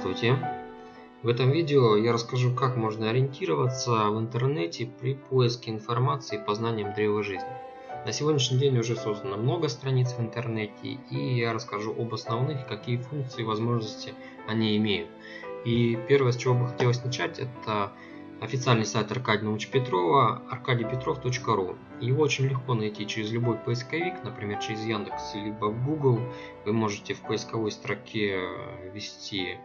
Здравствуйте! В этом видео я расскажу, как можно ориентироваться в интернете при поиске информации по знаниям древа жизни. На сегодняшний день уже создано много страниц в интернете, и я расскажу об основных, какие функции и возможности они имеют. И первое, с чего бы хотелось начать, это официальный сайт Аркадия Науча Петрова аркадийпетров.ру. Его очень легко найти через любой поисковик, например, через Яндекс либо Google. Вы можете в поисковой строке ввести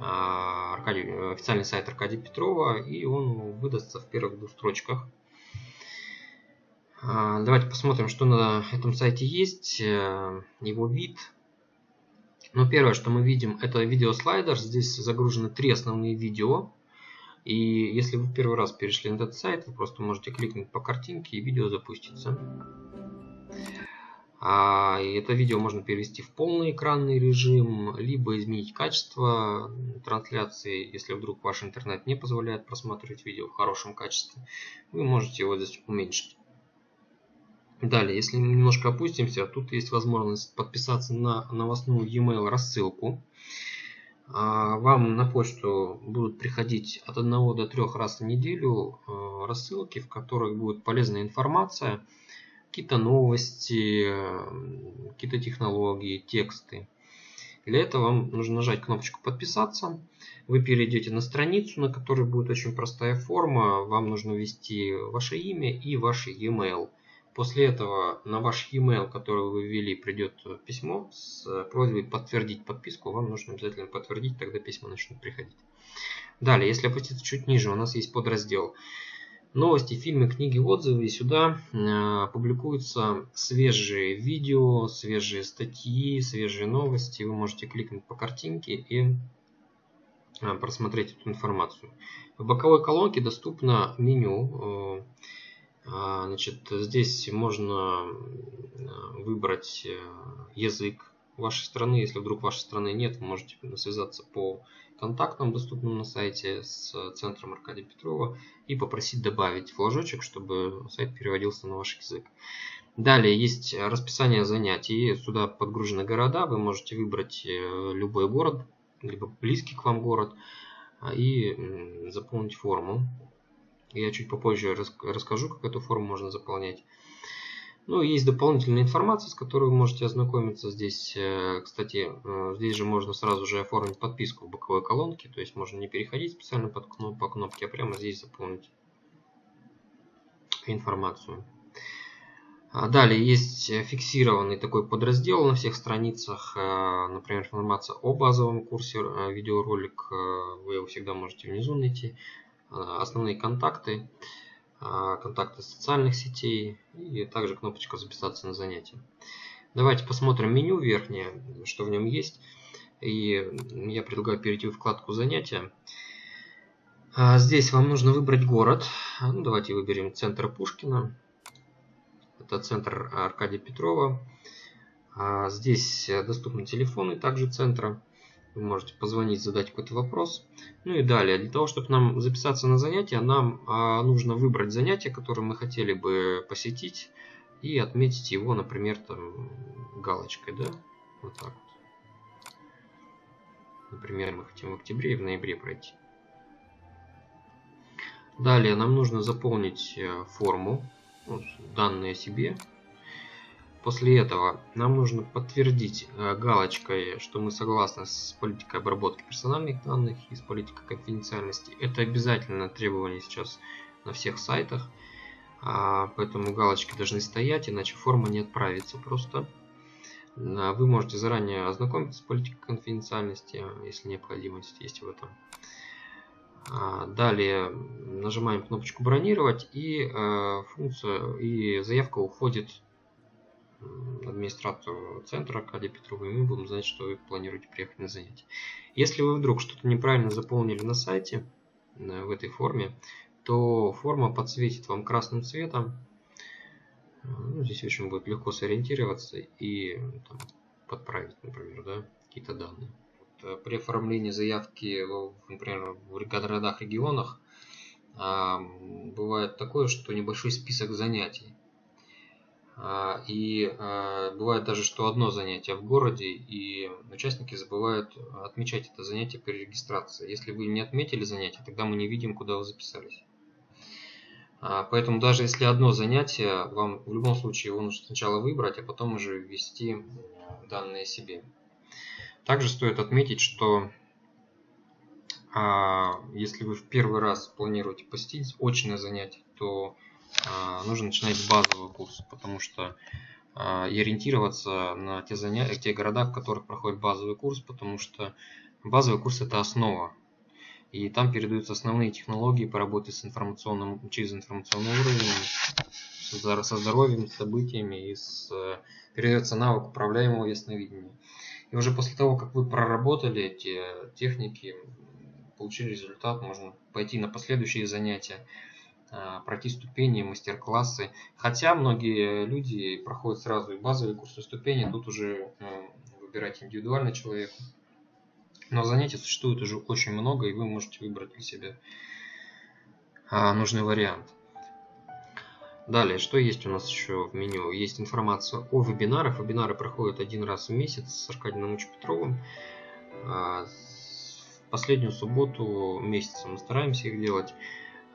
Аркадий, официальный сайт Аркадия Петрова, и он выдастся в первых двух строчках. А, давайте посмотрим, что на этом сайте есть, э, его вид. Ну, первое, что мы видим, это видеослайдер. Здесь загружены три основные видео. И если вы первый раз перешли на этот сайт, вы просто можете кликнуть по картинке и видео запустится. А это видео можно перевести в полный экранный режим, либо изменить качество трансляции, если вдруг ваш интернет не позволяет просматривать видео в хорошем качестве, вы можете его здесь уменьшить. Далее, если мы немножко опустимся, тут есть возможность подписаться на новостную e-mail рассылку. А, вам на почту будут приходить от 1 до 3 раз в неделю э, рассылки, в которых будет полезная информация, какие-то новости, э, какие-то технологии, тексты. Для этого вам нужно нажать кнопочку подписаться. Вы перейдете на страницу, на которой будет очень простая форма. Вам нужно ввести ваше имя и ваш e-mail. После этого на ваш e-mail, который вы ввели, придет письмо с просьбой подтвердить подписку. Вам нужно обязательно подтвердить, тогда письма начнут приходить. Далее, если опуститься чуть ниже, у нас есть подраздел новости, фильмы, книги, отзывы. И сюда э, публикуются свежие видео, свежие статьи, свежие новости. Вы можете кликнуть по картинке и э, просмотреть эту информацию. В боковой колонке доступно меню. Э, а, значит, здесь можно э, выбрать э, язык вашей страны. Если вдруг вашей страны нет, вы можете связаться по контактам, доступным на сайте с центром Аркадия Петрова и попросить добавить флажочек, чтобы сайт переводился на ваш язык. Далее есть расписание занятий. Сюда подгружены города. Вы можете выбрать э, любой город, либо близкий к вам город и заполнить форму. Я чуть попозже расскажу, как эту форму можно заполнять. Ну, есть дополнительная информация, с которой вы можете ознакомиться. Здесь, э, кстати, э, здесь же можно сразу же оформить подписку в боковой колонке. То есть можно не переходить специально под кноп по кнопке, а прямо здесь заполнить информацию. А далее есть фиксированный такой подраздел на всех страницах, э, например, информация о базовом курсе, видеоролик, вы его всегда можете внизу найти. Основные контакты, контакты социальных сетей и также кнопочка записаться на занятие. Давайте посмотрим меню верхнее, что в нем есть. И я предлагаю перейти в вкладку занятия. А, здесь вам нужно выбрать город. Ну, давайте выберем центр Пушкина. Это центр Аркадия Петрова. А, здесь доступны телефоны также центра. Вы можете позвонить, задать какой-то вопрос. Ну и далее, для того, чтобы нам записаться на занятие, нам а, нужно выбрать занятие, которое мы хотели бы посетить, и отметить его, например, там галочкой, да, вот так вот. Например, мы хотим в октябре и в ноябре пройти. Далее нам нужно заполнить э, форму, вот, данные о себе, После этого нам нужно подтвердить э, галочкой, что мы согласны с политикой обработки персональных данных и с политикой конфиденциальности. Это обязательно требование сейчас на всех сайтах, а, поэтому галочки должны стоять, иначе форма не отправится просто. Вы можете заранее ознакомиться с политикой конфиденциальности, если необходимость есть в этом. А, далее нажимаем кнопочку бронировать и э, функция и заявка уходит администратору центра Аркадия Петрова, и мы будем знать, что вы планируете приехать на занятие. Если вы вдруг что-то неправильно заполнили на сайте, э, в этой форме, то форма подсветит вам красным цветом. Э, ну, здесь очень будет легко сориентироваться и там, подправить, например, да, какие-то данные. Вот, э, при оформлении заявки, например, в городах, регионах, бывает такое, что небольшой список занятий и а, бывает даже, что одно занятие в городе, и участники забывают отмечать это занятие при регистрации. Если вы не отметили занятие, тогда мы не видим, куда вы записались. А, поэтому даже если одно занятие, вам в любом случае его нужно сначала выбрать, а потом уже ввести данные себе. Также стоит отметить, что если вы в первый раз планируете посетить очное занятие, то а, нужно начинать с базового курса, потому что а, и ориентироваться на те, занятия, те города, в которых проходит базовый курс, потому что базовый курс это основа. И там передаются основные технологии по работе с информационным, через информационный уровень, со здоровьем, с событиями, и с, передается навык управляемого ясновидения. И уже после того, как вы проработали эти техники, получили результат, можно пойти на последующие занятия, а, пройти ступени, мастер-классы. Хотя многие люди проходят сразу и базовые курсы ступени, тут уже ну, выбирать индивидуально человеку. Но занятий существует уже очень много, и вы можете выбрать для себя а, нужный вариант. Далее, что есть у нас еще в меню? Есть информация о вебинарах. Вебинары проходят один раз в месяц с Аркадием Петровым. А, в последнюю субботу месяца мы стараемся их делать.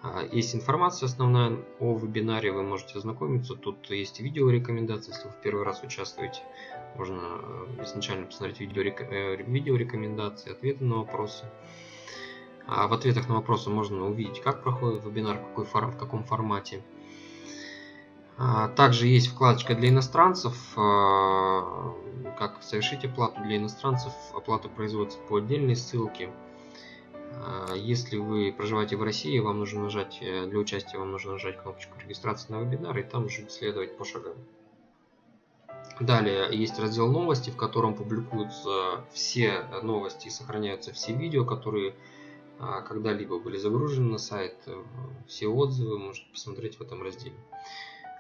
А, есть информация основная о вебинаре, вы можете ознакомиться. Тут есть видео рекомендации, если вы в первый раз участвуете. Можно э, изначально посмотреть видео, э, рекомендации, ответы на вопросы. А в ответах на вопросы можно увидеть, как проходит вебинар, какой фор в каком формате. А, также есть вкладочка для иностранцев, а, как совершить оплату для иностранцев. Оплата производится по отдельной ссылке. А, если вы проживаете в России, вам нужно нажать э, для участия вам нужно нажать кнопочку регистрации на вебинар и там уже следовать по шагам. Далее есть раздел новости, в котором публикуются все новости и сохраняются все видео, которые а, когда-либо были загружены на сайт. Все отзывы можете посмотреть в этом разделе.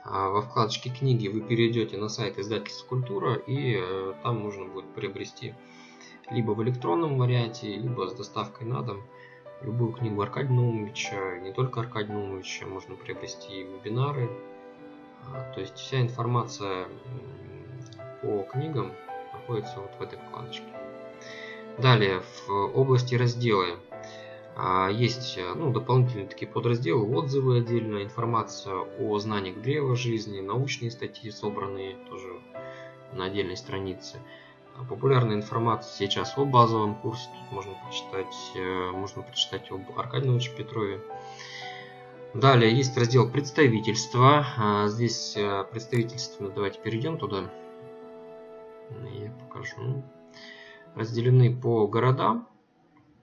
А, во вкладочке книги вы перейдете на сайт издательства Культура и э, там можно будет приобрести либо в электронном варианте, либо с доставкой на дом. Любую книгу Аркадия Наумовича, не только Аркадия Наумовича, можно приобрести и вебинары. А, то есть вся информация по книгам находится вот в этой вкладочке. Далее, в области разделы а, есть ну, дополнительные такие подразделы, отзывы отдельно, информация о знаниях древа жизни, научные статьи собранные тоже на отдельной странице. Популярная информация сейчас о базовом курсе. Тут можно почитать, э, можно почитать об Аркадии Науче Петрове. Далее есть раздел представительства. Здесь э, представительство, давайте перейдем туда. Я покажу. Разделены по городам.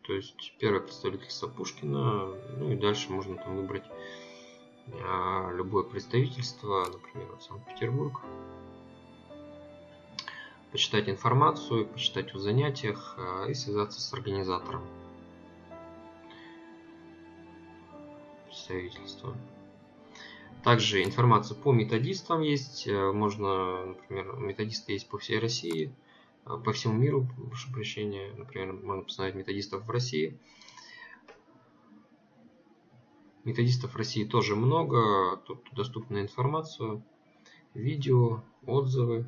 То есть первое представительство Пушкина. Ну и дальше можно там выбрать а, любое представительство, например, Санкт-Петербург почитать информацию, почитать о занятиях э, и связаться с организатором представительства. Также информация по методистам есть. Э, можно, например, методисты есть по всей России, э, по всему миру, прошу прощения. Например, можно посмотреть методистов в России. Методистов в России тоже много. Тут доступна информация, видео, отзывы.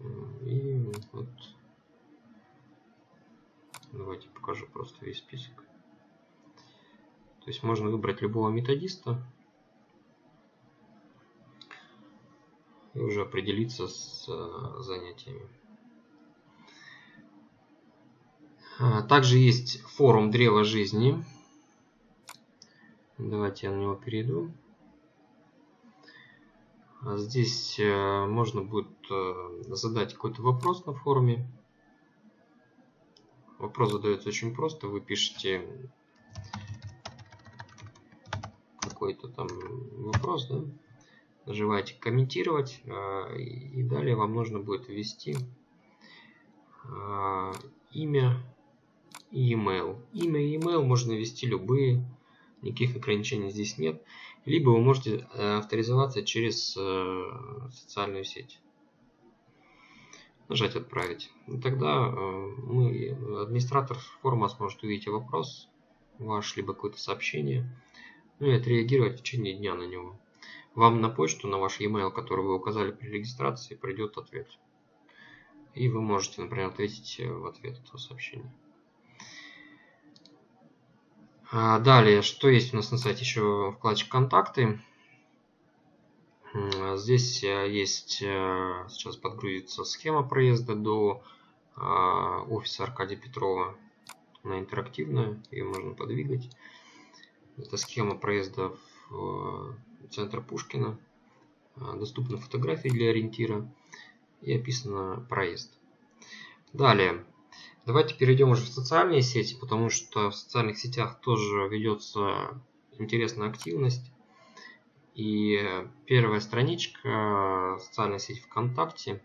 И вот давайте покажу просто весь список. То есть можно выбрать любого методиста и уже определиться с э, занятиями. А, также есть форум Древа Жизни. Давайте я на него перейду. А здесь э, можно будет задать какой-то вопрос на форуме. Вопрос задается очень просто. Вы пишете какой-то там вопрос, да? нажимаете комментировать э, и далее вам нужно будет ввести имя и email. Имя и email можно ввести любые, никаких ограничений здесь нет либо вы можете э, авторизоваться через э, социальную сеть. Нажать «Отправить». И тогда э, мы, администратор форума сможет увидеть вопрос ваш, либо какое-то сообщение, ну и отреагировать в течение дня на него. вам на почту, на ваш e-mail, который вы указали при регистрации, придет ответ. И вы можете, например, ответить в ответ этого сообщения. А, далее, что есть у нас на сайте еще вкладчик «Контакты». Здесь э, есть, э, сейчас подгрузится схема проезда до а, офиса Аркадия Петрова. Она интерактивная, ее можно подвигать. Это схема проезда в э, центр Пушкина. Доступны фотографии для ориентира и описано проезд. Далее, давайте перейдем уже в социальные сети, потому что в социальных сетях тоже ведется интересная активность. И первая страничка социальной сети ВКонтакте.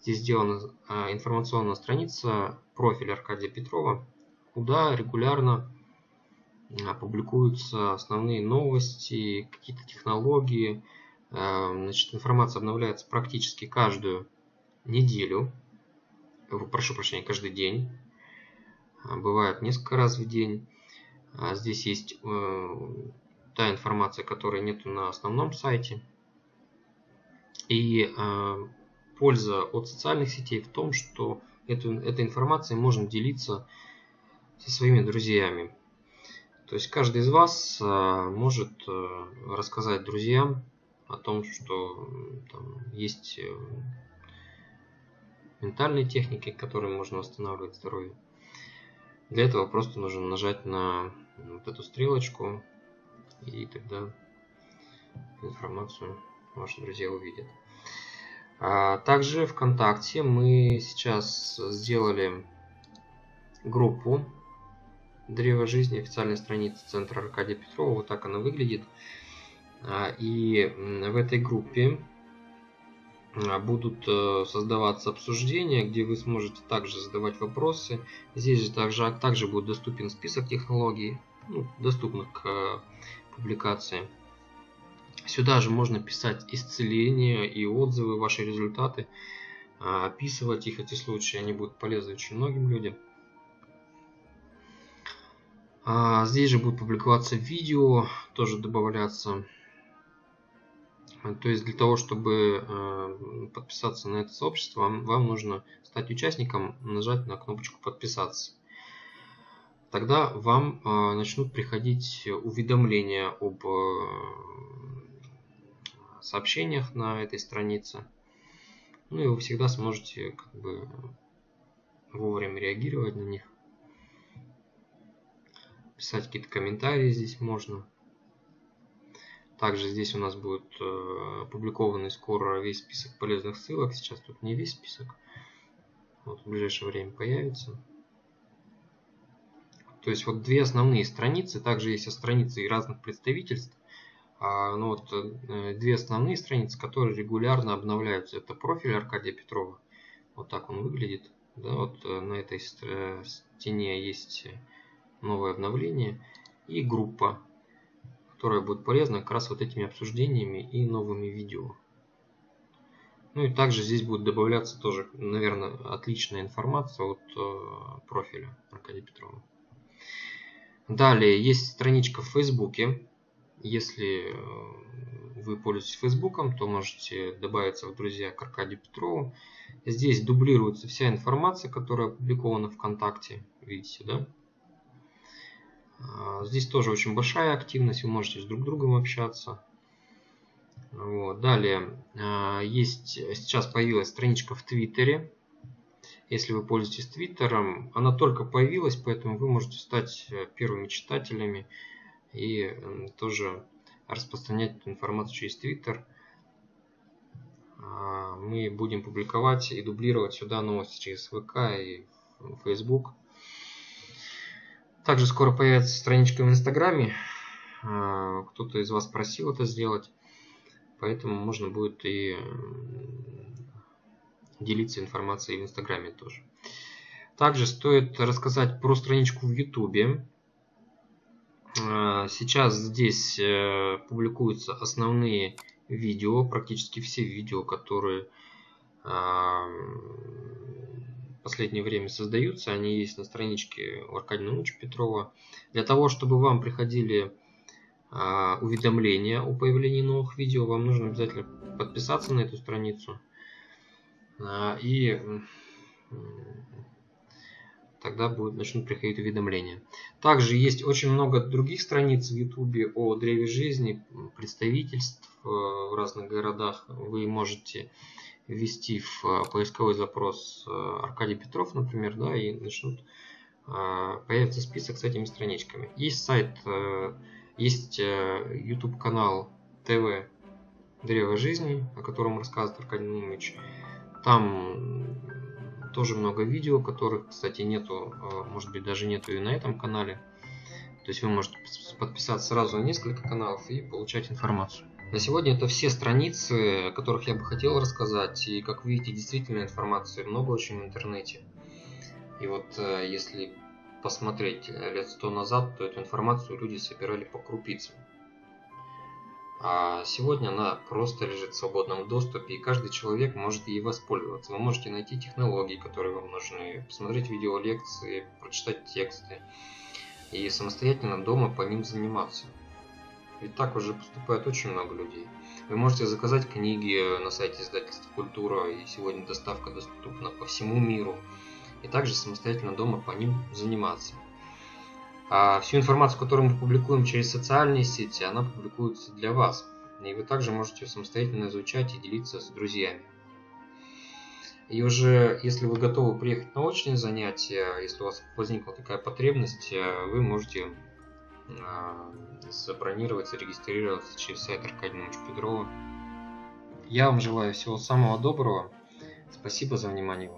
Здесь сделана а, информационная страница профиля Аркадия Петрова, куда регулярно публикуются основные новости, какие-то технологии. Значит, информация обновляется практически каждую неделю. Прошу прощения, каждый день. Бывает несколько раз в день. Здесь есть э, та информация, которой нет на основном сайте. И э, польза от социальных сетей в том, что эту, этой информацией можно делиться со своими друзьями. То есть каждый из вас э, может э, рассказать друзьям о том, что там, есть э, ментальные техники, которыми можно восстанавливать здоровье. Для этого просто нужно нажать на вот эту стрелочку, и тогда информацию ваши друзья увидят. А также ВКонтакте мы сейчас сделали группу Древо жизни, официальная страница Центра Аркадия Петрова. Вот так она выглядит. А, и в этой группе а, будут э, создаваться обсуждения, где вы сможете также задавать вопросы. Здесь же также, также будет доступен список технологий, ну, доступных к публикации. Сюда же можно писать исцеления и отзывы, ваши результаты, а, описывать их, эти случаи, они будут полезны очень многим людям. А, здесь же будут публиковаться видео, тоже добавляться. То есть для того, чтобы а, подписаться на это сообщество, вам нужно стать участником, нажать на кнопочку подписаться тогда вам э, начнут приходить уведомления об э, сообщениях на этой странице. Ну и вы всегда сможете как бы вовремя реагировать на них. Писать какие-то комментарии здесь можно. Также здесь у нас будет э, опубликованный скоро весь список полезных ссылок. Сейчас тут не весь список. Вот в ближайшее время появится. То есть вот две основные страницы, также есть страницы разных представительств. А, ну вот э, две основные страницы, которые регулярно обновляются. Это профиль Аркадия Петрова. Вот так он выглядит. Да, вот э, на этой э, стене есть новое обновление. И группа, которая будет полезна как раз вот этими обсуждениями и новыми видео. Ну и также здесь будет добавляться тоже, наверное, отличная информация от профиля Аркадия Петрова. Далее есть страничка в Фейсбуке. Если э, вы пользуетесь Фейсбуком, то можете добавиться в друзья к Аркадию Петрову. Здесь дублируется вся информация, которая опубликована ВКонтакте. Видите, да? А, здесь тоже очень большая активность, вы можете с друг другом общаться. Вот. Далее, а, есть, сейчас появилась страничка в Твиттере если вы пользуетесь Твиттером. Она только появилась, поэтому вы можете стать э, первыми читателями и тоже распространять эту информацию через Твиттер. А, мы будем публиковать и дублировать сюда новости через ВК и Facebook. Также скоро появится страничка в Инстаграме. А, кто-то из вас просил это сделать. Поэтому можно будет и делиться информацией в Инстаграме тоже. Также стоит рассказать про страничку в Ютубе. А, сейчас здесь э, публикуются основные видео, практически все видео, которые а, в последнее время создаются. Они есть на страничке Аркадия Наумовича Петрова. Для того, чтобы вам приходили а, уведомления о появлении новых видео. Вам нужно обязательно подписаться на эту страницу. А, и тогда будет, начнут приходить уведомления. Также есть очень много других страниц в YouTube о древе жизни, представительств э, в разных городах. Вы можете ввести в э, поисковой запрос э, Аркадий Петров, например, да, и начнут появится список с этими страничками. Есть сайт, есть YouTube канал ТВ Древо жизни, о котором рассказывает Аркадий Наумович. Там тоже много видео, которых, кстати, нету, а, может быть, даже нету и на этом канале. То есть вы можете подписаться сразу на несколько каналов и получать информацию. На сегодня это все страницы, о которых я бы хотел рассказать. И, как видите, действительно информации много очень в интернете. И вот э, если посмотреть лет сто назад, то эту информацию люди собирали по крупицам. А сегодня она просто лежит в свободном доступе, и каждый человек может ей воспользоваться. Вы можете найти технологии, которые вам нужны, посмотреть видеолекции, прочитать тексты и самостоятельно дома по ним заниматься. Ведь так уже поступает очень много людей. Вы можете заказать книги на сайте издательства «Культура», и сегодня доставка доступна по всему миру. И также самостоятельно дома по ним заниматься. А всю информацию, которую мы публикуем через социальные сети, она публикуется для вас. И вы также можете самостоятельно изучать и делиться с друзьями. И уже, если вы готовы приехать на очные занятия, если у вас возникла такая потребность, э, вы можете а, забронировать, зарегистрироваться через сайт Аркадия Петрова. Я вам желаю всего самого доброго. Спасибо за внимание.